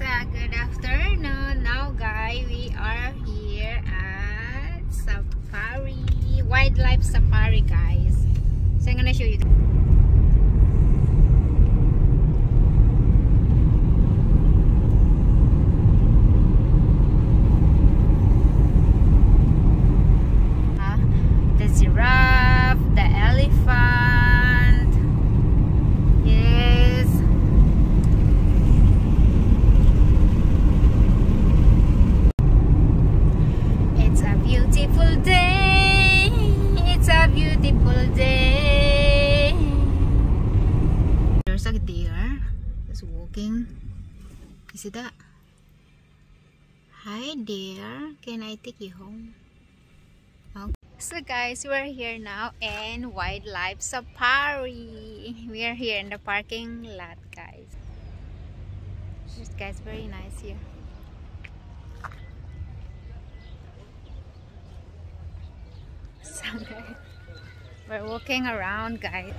uh, good afternoon. Now guys, we are here at Safari, Wildlife Safari guys. So I'm gonna show you. Uh, the giraffe, the elephant. Yes. It's a beautiful day. It's a beautiful day. There's a deer walking. You see that? Hi dear, can I take you home? Okay. So guys, we're here now in Wildlife Safari. We are here in the parking lot guys. This guy's very nice here. So guys, we're walking around guys.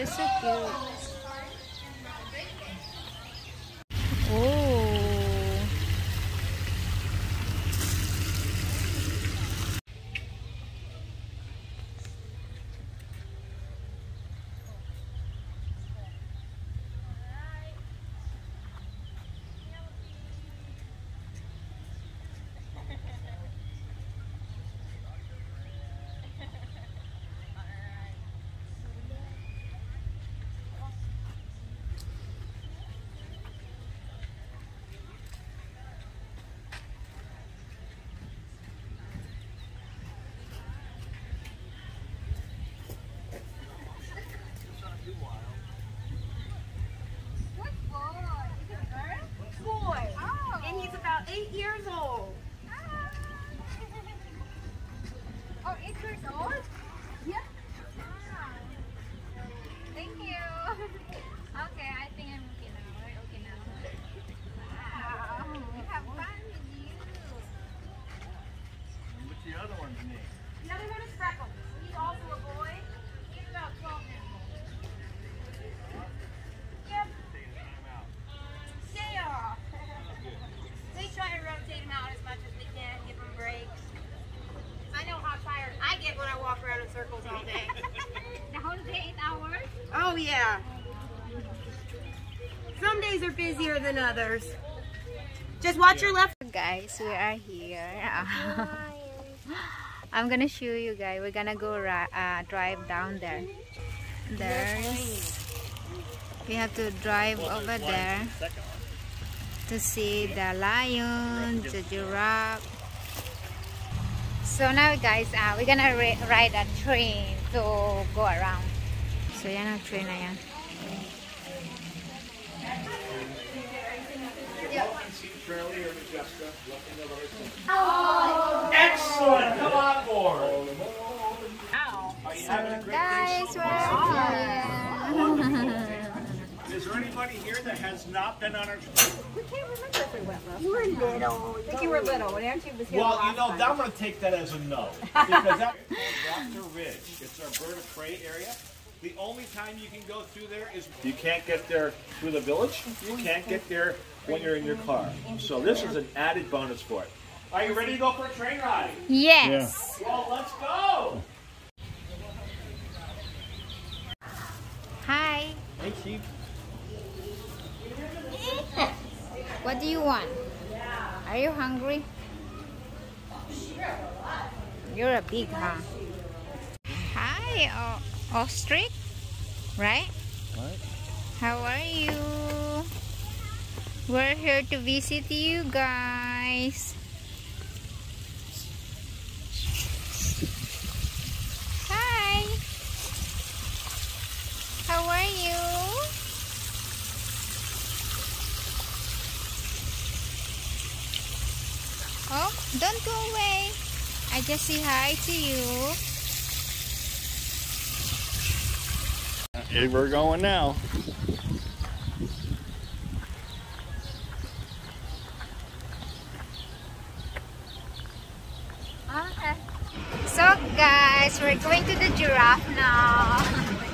They're so cute. Oh. What boy? Is it a girl? boy. Oh. And he's about eight years old. Oh, eight years old? Yep. Ah. Thank you. Okay, I think I'm okay now. Right? Okay now. Wow. We have fun with you. What's the other one's name? The other one is Freckles. He's also a boy. He's about 12 years old. Yep. Taking time out. Stay off. we try to rotate him out as much as we can, give him breaks. I know how tired I get when I walk around in circles all day. The whole day, eight hours? oh, yeah. Some days are busier than others. Just watch your left. Guys, we are here. I'm gonna show you guys. We're gonna go ri- uh, drive down there. There's. We have to drive over there to see the lion, the giraffe. So now guys, uh, we're gonna ride a train to go around. So yan ang train na yan. Excellent! Come on board! Are So having guys, we're here. Is there anybody here that has not been on our We can't remember if we went last You were little. I think you were little when Auntie was here Well, you know, time. I'm going to take that as a no. Because that is called Raptor Ridge. It's our bird of prey area. The only time you can go through there is you can't get there through the village. You can't get there when you're in your car. So this is an added bonus for it. Are you ready to go for a train ride? Yes. Well, let's go! Hi. Hey, Chief. What do you want? Are you hungry? You're a big, huh? Hi, o- ostrich. Right? What? How are you? We're here to visit you guys. Hi. How are you? Oh, don't go away. I just say hi to you. Here we're going now. Okay. So guys, we're going to the giraffe now.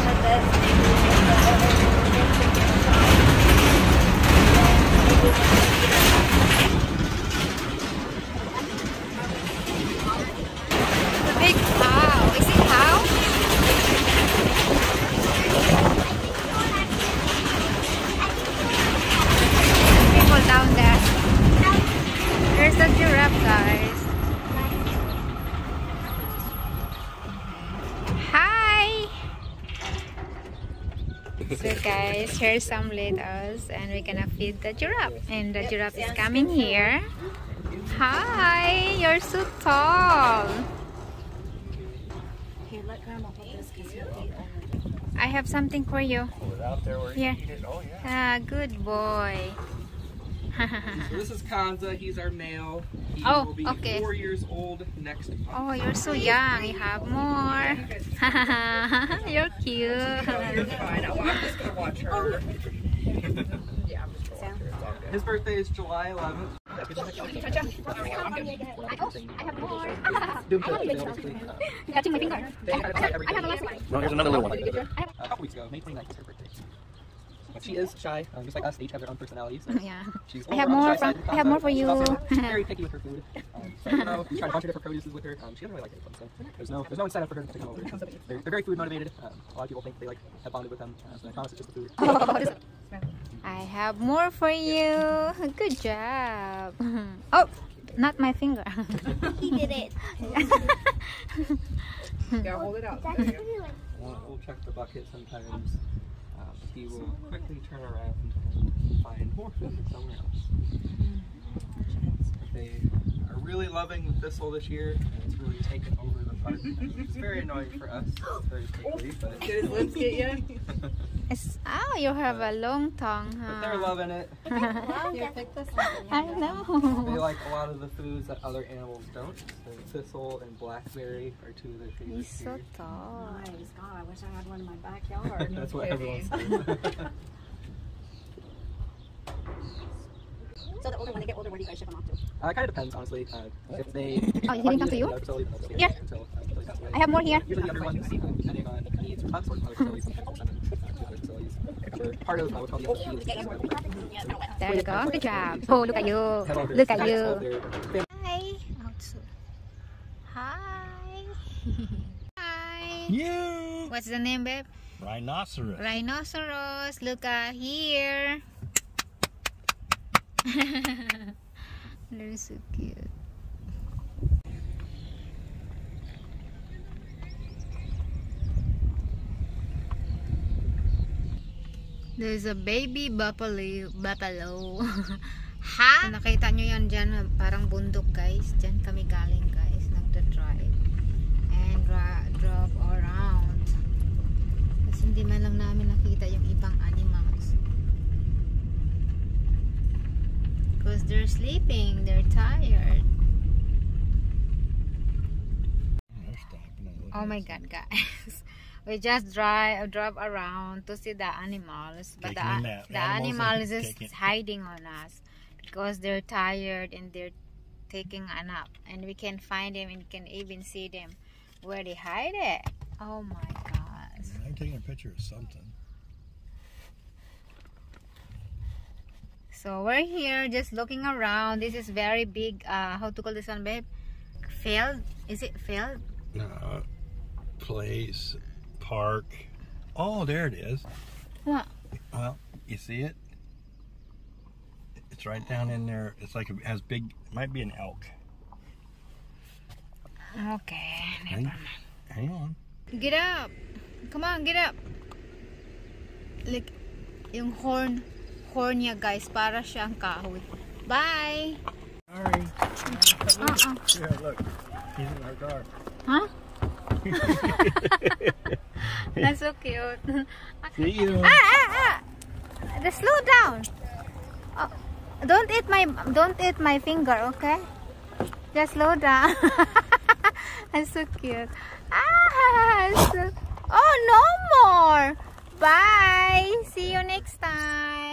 Of this. Guys. Hi! So guys, here's some lettuce and we're gonna feed the giraffe. And the giraffe is coming here. Hi! You're so tall! Here, let Grandma hold this because he'll eat I have something for you. Pull out there where Yeah. you eat it. Oh yeah. Ah, good boy. So this is Kanza. He's our male. He Oh, will be okay. four years old next month. Oh, you're so young. You have more. you're cute. Fine. Oh, I'm just gonna watch her. Oh. His birthday is July 11th. I have more. Touching my finger. I have a last one. No, here's another little one. A couple weeks ago, May 29th is her birthday. But she is shy, um, just like us. They each have their own personalities. So Yeah. she's I a have more on the shy from- side. I have more for you. also very picky with her food. Um, so, you know, we tried a bunch of different produces with her. Um, she doesn't really like any of them, so there's no there's no incentive for her to take over. They're, they're very food motivated. Um, a lot of people think they like have bonded with them. Uh, so I promise it's just the food. I have more for you. Good job. Oh, not my finger. He did it. Yeah, hold it out. We'll, we'll check the bucket sometimes. Um, he will quickly turn around and find more food somewhere else. They are really loving the thistle this year, and it's really taken over the park. It's very annoying for us, very quickly, but, Did his lips get you? It's, oh, you have a long tongue, but they're loving it. Here, pick this one. I know. They like a lot of the foods that other animals don't. So thistle and blackberry are two of their He's favorites so here. tall. Nice. God, I wish I had one in my backyard. That's what everyone says. So the older when they get older, where do you guys ship them off to? Uh, it kind of depends, honestly. Uh, if they Oh, he didn't come to you? Another facility, then they'll stay Yeah. there until, uh, until they pass away. I have more here. Usually the younger ones, uh, depending on needs or funds, or other facilities, sometimes send them to other facilities. We're part of what's called the There you go. Good job. Oh, look at you. Have all their Look at you. Hi. Hi. Hi. You What's the name, babe? rhinoceros. Rhinoceros. Look at here. They're so cute. There's a baby buffalo. Buffalo. ha? Nakita nyo yan dyan, parang bundok guys. Dyan kami galing guys. Nagda-drive. And drove around. Kasi hindi man lang namin nakita yung ibang animals. They're sleeping. They're tired. They're stopping and looking Oh my god, guys. We just drive drove around to see the animals, but the, Taking the Animals is taking- hiding on us because they're tired and they're taking a nap, and we can find them and can even see them where they hide it. Oh my god! I'm taking a picture of something. So we're here just looking around. This is very big. Uh, how to call this one, babe? Field? Is it field? Uh, place, park. Oh, there it is. What? Well, you see it? It's right down in there. It's like it has big. Might be an elk. Okay. Hang, hang on. Get up! Come on, get up! Like, yung horn, horn niya guys, para siyang kahoy. Bye! Sorry. Uh-uh. Yeah, look. He's in our car. Huh? That's so cute. See you. ah, ah, ah! Just slow down. Oh, don't eat my, don't eat my finger, okay? Just slow down. That's so cute. Ah! so- oh, no more! Bye! See you next time!